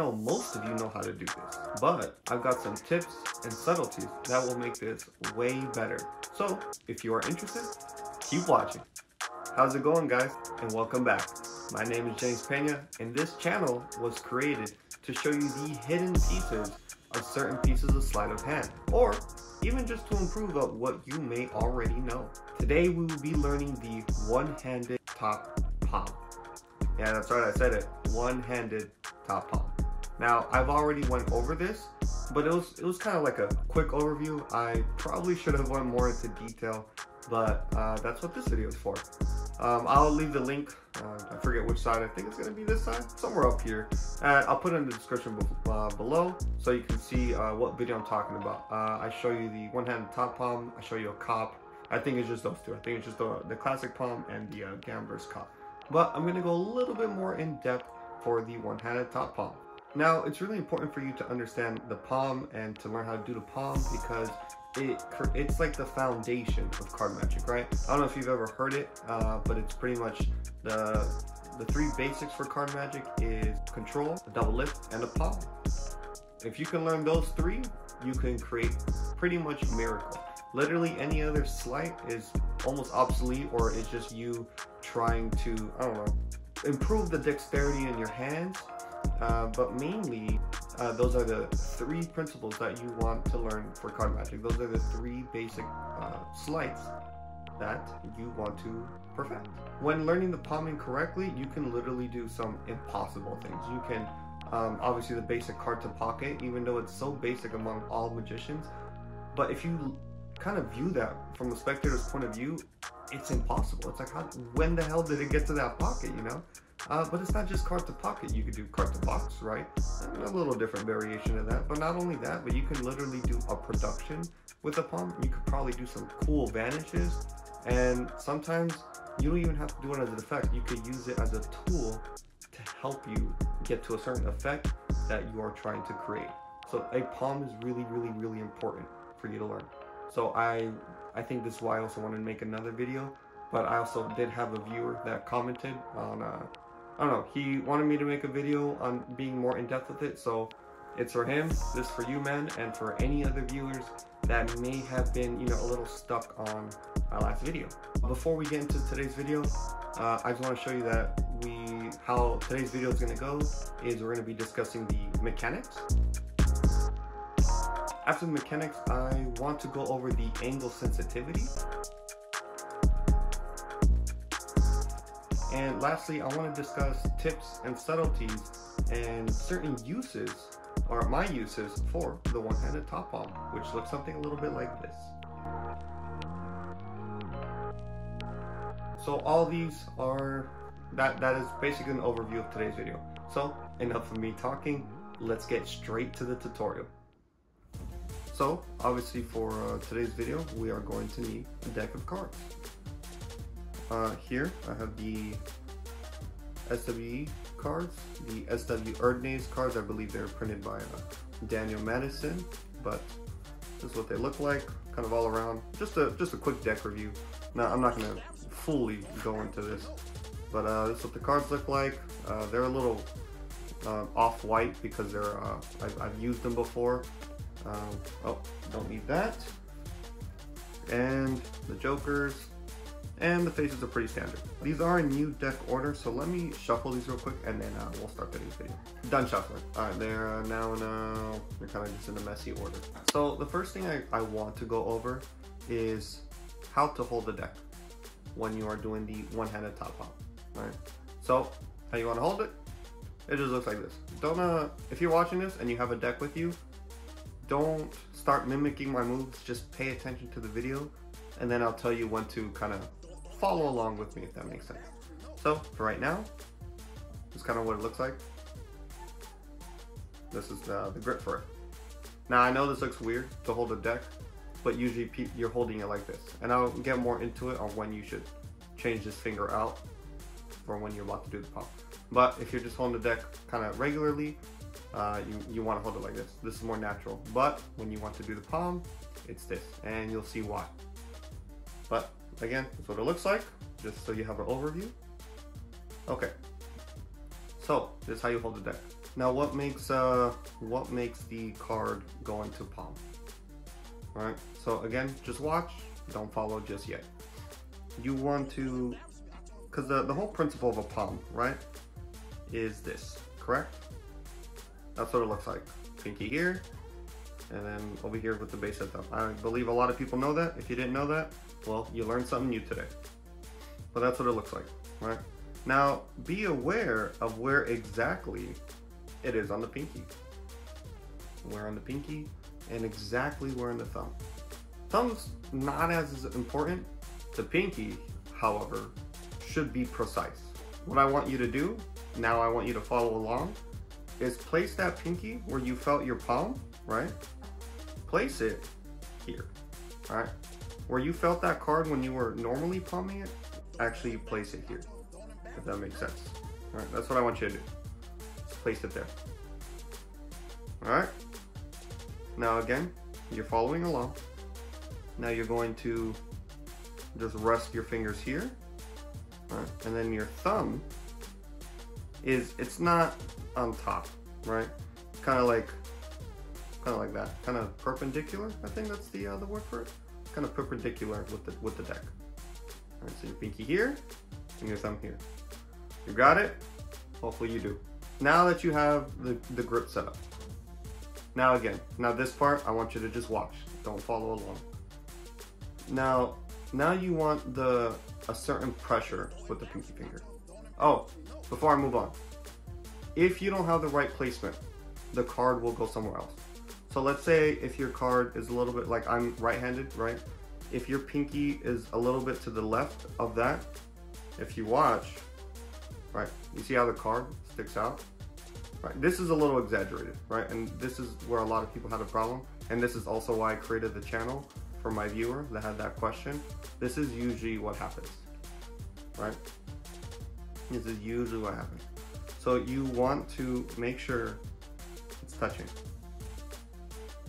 Know most of you know how to do this, but I've got some tips and subtleties that will make this way better. So if you are interested, keep watching. How's it going guys? And welcome back. My name is James Pena and this channel was created to show you the hidden pieces of certain pieces of sleight of hand or even just to improve on what you may already know. Today we will be learning the one-handed top palm. Yeah, that's right, I said it. One-handed top palm. Now, I've already went over this, but it was it was kind of like a quick overview. I probably should have went more into detail, but uh, that's what this video is for. Um, I'll leave the link, uh, I forget which side, I think it's gonna be this side, somewhere up here. And I'll put it in the description uh, below so you can see uh, what video I'm talking about. Uh, I show you the one-handed top palm, I show you a cop. I think it's just those two. I think it's just the, the classic palm and the gambler's cop. But I'm gonna go a little bit more in depth for the one-handed top palm. Now, it's really important for you to understand the palm and to learn how to do the palm because it it's like the foundation of card magic, right? I don't know if you've ever heard it, uh, but it's pretty much the the three basics for card magic is control, a double lift, and a palm. If you can learn those three, you can create pretty much miracle. Literally any other sleight is almost obsolete or it's just you trying to, I don't know, improve the dexterity in your hands. Uh, but mainly, uh, those are the three principles that you want to learn for card magic. Those are the three basic uh, sleights that you want to perfect. When learning the palming correctly, you can literally do some impossible things. You can, um, obviously the basic card to pocket, even though it's so basic among all magicians, but if you kind of view that from the spectator's point of view, it's impossible. It's like, how, when the hell did it get to that pocket, you know? Uh, but it's not just card to pocket. You could do card to box, right? A little different variation of that. But not only that, but you can literally do a production with a palm. You could probably do some cool vanishes. And sometimes you don't even have to do it as an effect. You could use it as a tool to help you get to a certain effect that you are trying to create. So a palm is really, really, really important for you to learn. So I, I think this is why I also wanted to make another video. But I also did have a viewer that commented on uh, I don't know, he wanted me to make a video on being more in depth with it, so it's for him, this for you man, and for any other viewers that may have been, you know, a little stuck on my last video. Before we get into today's video, uh, I just want to show you that we, how today's video is going to go is we're going to be discussing the mechanics. After the mechanics, I want to go over the angle sensitivity And lastly, I want to discuss tips and subtleties and certain uses, or my uses for the one-handed top palm, which looks something a little bit like this. So all these are, that, that is basically an overview of today's video. So enough of me talking, let's get straight to the tutorial. So obviously for uh, today's video, we are going to need a deck of cards. Uh, here I have the SWE cards, the SW Erdnase cards. I believe they're printed by uh, Daniel Madison, but this is what they look like, kind of all around. Just a just a quick deck review. Now I'm not gonna fully go into this, but uh, this is what the cards look like. Uh, they're a little uh, off-white because they're uh, I've, I've, used them before. Um, oh, don't need that. And the Jokers, and the faces are pretty standard. These are in new deck order, so let me shuffle these real quick and then uh, we'll start the new video. Done shuffling. All right, they're uh, now in a, they're kind of just in a messy order. So the first thing I, I want to go over is how to hold the deck when you are doing the one-handed top palm, all right? So how you want to hold it, it just looks like this. Don't, uh, if you're watching this and you have a deck with you, don't start mimicking my moves, just pay attention to the video and then I'll tell you when to kind of follow along with me if that makes sense. So for right now, this is kind of what it looks like. This is the, the grip for it. Now I know this looks weird to hold a deck, but usually you're holding it like this. And I'll get more into it on when you should change this finger out for when you're about to do the pop. But if you're just holding the deck kind of regularly, uh, you, you want to hold it like this. This is more natural. But when you want to do the palm, it's this. And you'll see why. But Again, that's what it looks like, just so you have an overview. Okay, so this is how you hold the deck. Now what makes uh what makes the card go into palm? Alright, so again, just watch, don't follow just yet. You want to because the, the whole principle of a palm, right, is this, correct? That's what it looks like. Pinky here, and then over here with the base of thumb. I believe a lot of people know that. If you didn't know that, well, you learned something new today. But that's what it looks like, right? Now, be aware of where exactly it is on the pinky. Where on the pinky and exactly where in the thumb. Thumb's not as important. The pinky, however, should be precise. What I want you to do, now I want you to follow along, is place that pinky where you felt your palm, right? Place it here, all right? Where you felt that card when you were normally palming it, actually place it here, if that makes sense. All right, that's what I want you to do. Place it there. All right? Now again, you're following along. Now you're going to just rest your fingers here. Right? And then your thumb is, it's not on top, right? Kind of like, kind of like that. Kind of perpendicular, I think that's the, uh, the word for it. Kind of perpendicular with the, with the deck. All right, so your pinky here and your thumb here. You got it? Hopefully you do. Now that you have the, the grip set up, now again, now this part, I want you to just watch. Don't follow along. Now, now you want the a certain pressure with the pinky finger. Oh, before I move on, if you don't have the right placement, the card will go somewhere else. So let's say if your card is a little bit like I'm right-handed, right? If your pinky is a little bit to the left of that, if you watch, right, you see how the card sticks out? Right, this is a little exaggerated, right? And this is where a lot of people had a problem. And this is also why I created the channel for my viewer that had that question. This is usually what happens, right? This is usually what happens. So you want to make sure it's touching,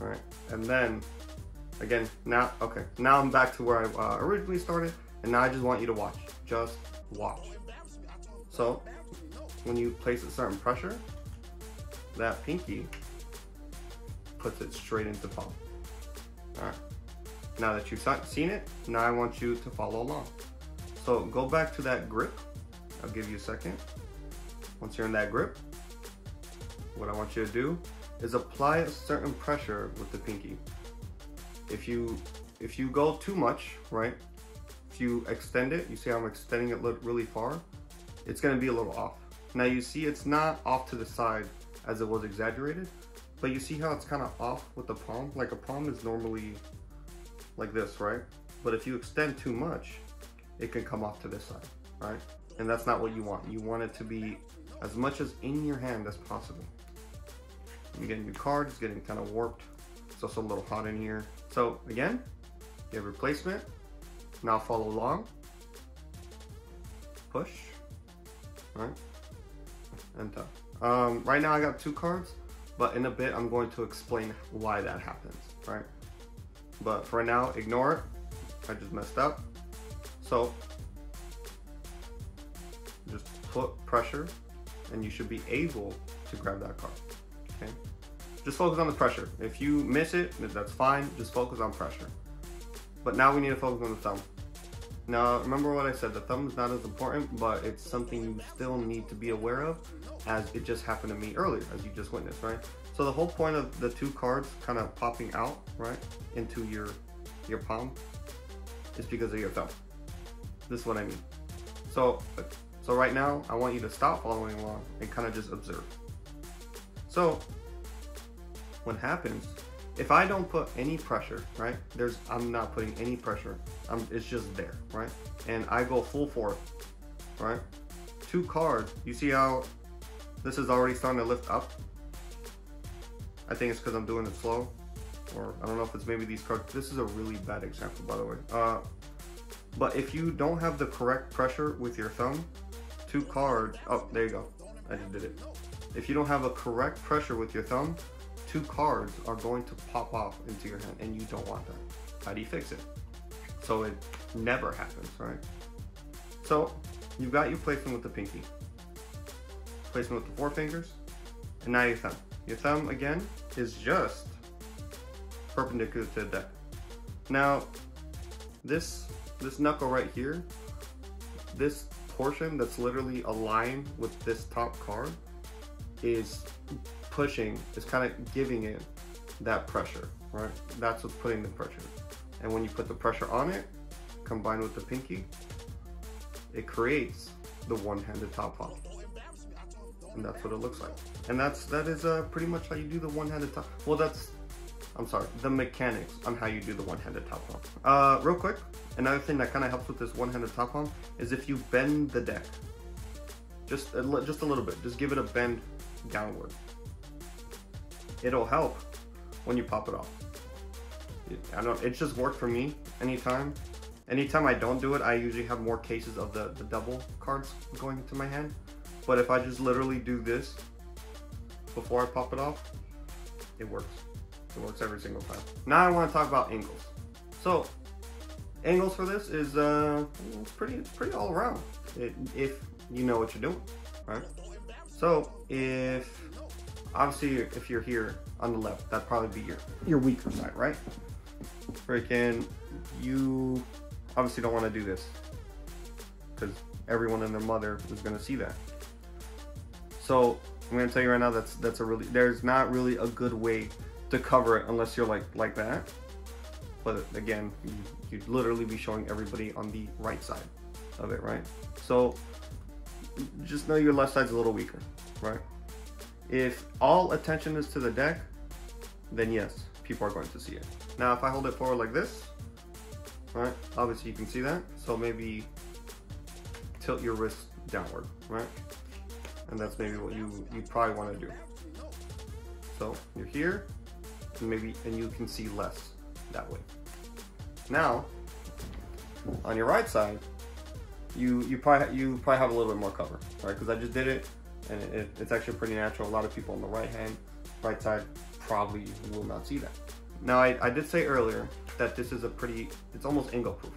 right? And then, again, now, okay, now I'm back to where I uh, originally started. And now I just want you to watch, just watch. So when you place a certain pressure, that pinky puts it straight into palm. All right. Now that you've seen it, now I want you to follow along. So go back to that grip. I'll give you a second. Once you're in that grip, what I want you to do is apply a certain pressure with the pinky. If you if you go too much, right? If you extend it, you see how I'm extending it really far, it's gonna be a little off. Now you see it's not off to the side as it was exaggerated. But you see how it's kind of off with the palm? Like a palm is normally like this, right? But if you extend too much, it can come off to this side, right? And that's not what you want. You want it to be as much as in your hand as possible. You're getting your card, it's getting kind of warped. It's also a little hot in here. So again, you have replacement. Now follow along. Push, right? And tap. Um, right now I got two cards, but in a bit I'm going to explain why that happens, right? But for now, ignore it. I just messed up. So, just put pressure and you should be able to grab that card, okay? Just focus on the pressure. If you miss it, that's fine. Just focus on pressure. But now we need to focus on the thumb. Now, remember what I said, the thumb is not as important, but it's something you still need to be aware of as it just happened to me earlier, as you just witnessed, right? So the whole point of the two cards kind of popping out, right, into your, your palm is because of your thumb. This is what I mean. So, so right now, I want you to stop following along and kind of just observe. So, what happens if I don't put any pressure, right? There's, I'm not putting any pressure. I'm, it's just there, right? And I go full force, right? Two cards. You see how this is already starting to lift up? I think it's because I'm doing it slow. Or I don't know if it's maybe these cards. This is a really bad example, by the way. Uh, but if you don't have the correct pressure with your thumb, two cards, oh, there you go. I just did it. If you don't have a correct pressure with your thumb, two cards are going to pop off into your hand and you don't want that. How do you fix it? So it never happens, right? So you've got your placement with the pinky. Placement with the four fingers, and now your thumb. Your thumb, again, is just perpendicular to the deck. Now, this, this knuckle right here, this portion that's literally aligned with this top card is pushing, is kind of giving it that pressure, right? That's what's putting the pressure. And when you put the pressure on it, combined with the pinky, it creates the one-handed top palm. And that's what it looks like. And that's, that is uh, pretty much how you do the one-handed top. Well, that's, I'm sorry, the mechanics on how you do the one-handed top palm. Uh, real quick, another thing that kind of helps with this one-handed top palm is if you bend the deck, just a, just a little bit, just give it a bend downward. It'll help when you pop it off. I don't, it just worked for me anytime. Anytime I don't do it, I usually have more cases of the, the double cards going into my hand. But if I just literally do this before I pop it off, it works. It works every single time. Now I want to talk about angles. So, angles for this is uh, it's pretty, pretty all around. It, if you know what you're doing, right? So if obviously if you're here on the left, that'd probably be your your weaker side, right? Freaking, you obviously don't want to do this because everyone and their mother is going to see that. So I'm going to tell you right now that's that's a really there's not really a good way to cover it unless you're like like that. But again, you, you'd literally be showing everybody on the right side of it, right? So just know your left side's a little weaker, right? If all attention is to the deck, then yes, people are going to see it. Now, if I hold it forward like this, right, obviously you can see that. So maybe tilt your wrist downward, right? And that's maybe what you, you probably want to do. So you're here, and maybe, and you can see less that way. Now, on your right side, you you probably you probably have a little bit more cover, right? Because I just did it, and it, it's actually pretty natural. A lot of people on the right hand, right side probably will not see that. Now I, I did say earlier that this is a pretty, it's almost angle proof.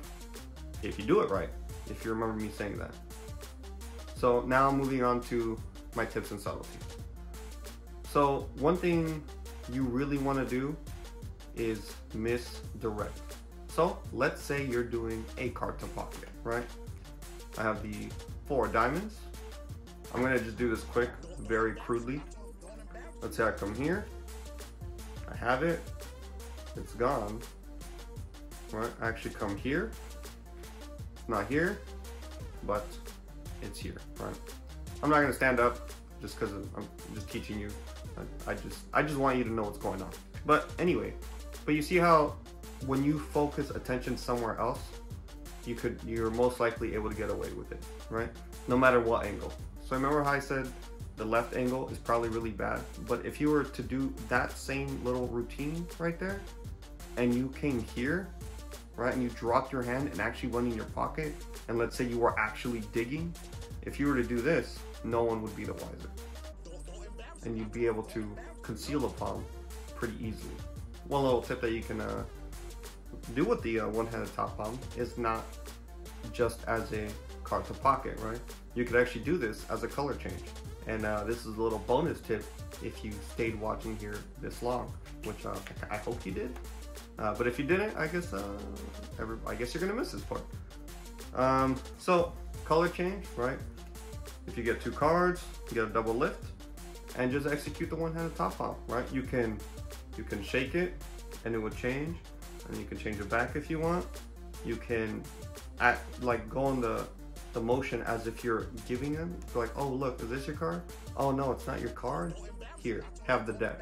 If you do it right, if you remember me saying that. So now moving on to my tips and subtleties. So one thing you really want to do is misdirect. So let's say you're doing a card to pocket, right? I have the four diamonds. I'm gonna just do this quick, very crudely. Let's say I come here, I have it, it's gone. Right, I actually come here, not here, but it's here, right? I'm not gonna stand up just because I'm just teaching you. I, I just I just want you to know what's going on. But anyway, but you see how when you focus attention somewhere else, you could you're most likely able to get away with it, right? No matter what angle. So remember how I said the left angle is probably really bad, but if you were to do that same little routine right there, and you came here, right, and you dropped your hand and actually went in your pocket, and let's say you were actually digging, if you were to do this, no one would be the wiser. And you'd be able to conceal the palm pretty easily. One little tip that you can uh, do with the uh, one-handed top palm is not just as a card to pocket, right? You could actually do this as a color change. And uh, this is a little bonus tip if you stayed watching here this long, which uh, I hope you did. Uh, but if you didn't, I guess uh, every, I guess you're gonna miss this part. Um, so color change, right? If you get two cards, you get a double lift, and just execute the one-handed top palm, right? You can you can shake it, and it will change and you can change it back if you want. You can act like go on the the motion as if you're giving them. like, oh look, is this your card? Oh no, it's not your card. Here, have the deck.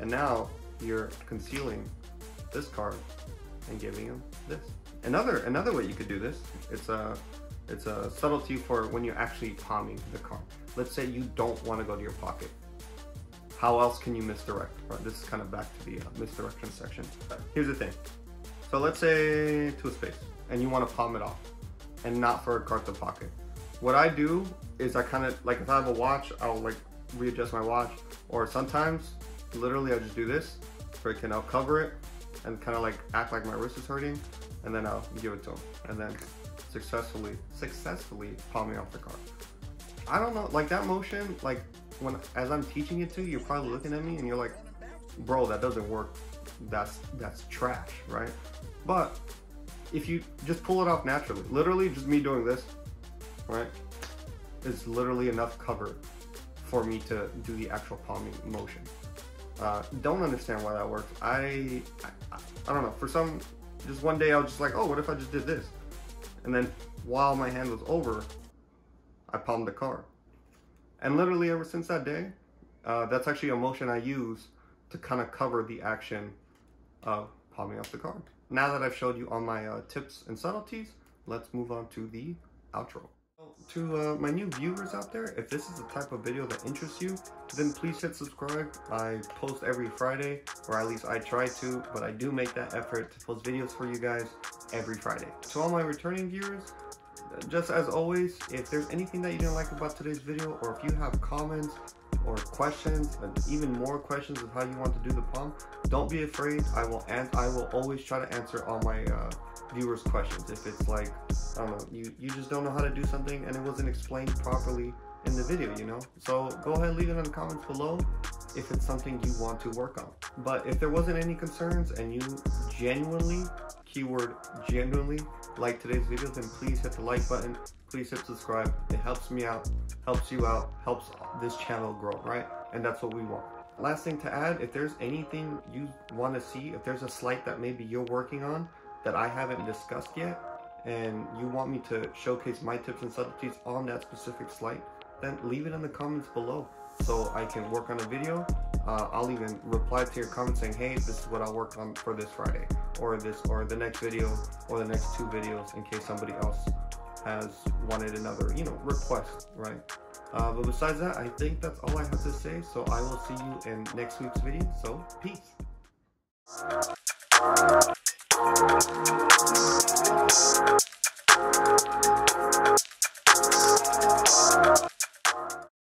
And now you're concealing this card and giving them this. Another another way you could do this, it's a it's a subtlety for when you're actually palming the card. Let's say you don't want to go to your pocket. How else can you misdirect? This is kind of back to the uh, misdirection section. Here's the thing. So let's say to a space and you want to palm it off and not for a card to pocket. What I do is I kind of, like if I have a watch, I'll like readjust my watch or sometimes literally I just do this freaking I'll cover it and kind of like act like my wrist is hurting and then I'll give it to him and then successfully, successfully palm me off the card. I don't know, like that motion, like when as I'm teaching it to you, you're probably looking at me and you're like, bro, that doesn't work. That's that's trash, right? But if you just pull it off naturally, literally just me doing this, right, is literally enough cover for me to do the actual palming motion. Uh, don't understand why that works. I, I, I don't know. For some, just one day I was just like, oh, what if I just did this? And then while my hand was over, I palmed the car. And literally ever since that day, uh, that's actually a motion I use to kind of cover the action of palming off the card. Now that I've showed you all my uh, tips and subtleties, let's move on to the outro. To uh, my new viewers out there, if this is the type of video that interests you, then please hit subscribe. I post every Friday, or at least I try to, but I do make that effort to post videos for you guys every Friday. To all my returning viewers, just as always, if there's anything that you didn't like about today's video, or if you have comments or questions, and even more questions of how you want to do the pump, don't be afraid. I will and I will always try to answer all my uh, viewers' questions. If it's like, I don't know, you, you just don't know how to do something and it wasn't explained properly in the video, you know? So go ahead, and leave it in the comments below if it's something you want to work on. But if there wasn't any concerns and you genuinely, keyword genuinely, like today's video, then please hit the like button. Please hit subscribe. It helps me out, helps you out, helps this channel grow, right? And that's what we want. Last thing to add, if there's anything you want to see, if there's a sleight that maybe you're working on that I haven't discussed yet, and you want me to showcase my tips and subtleties on that specific sleight, then leave it in the comments below so I can work on a video. Uh, I'll even reply to your comments saying, hey, this is what I'll work on for this Friday or this or the next video or the next two videos in case somebody else has wanted another, you know, request, right? Uh, but besides that, I think that's all I have to say. So I will see you in next week's video. So peace.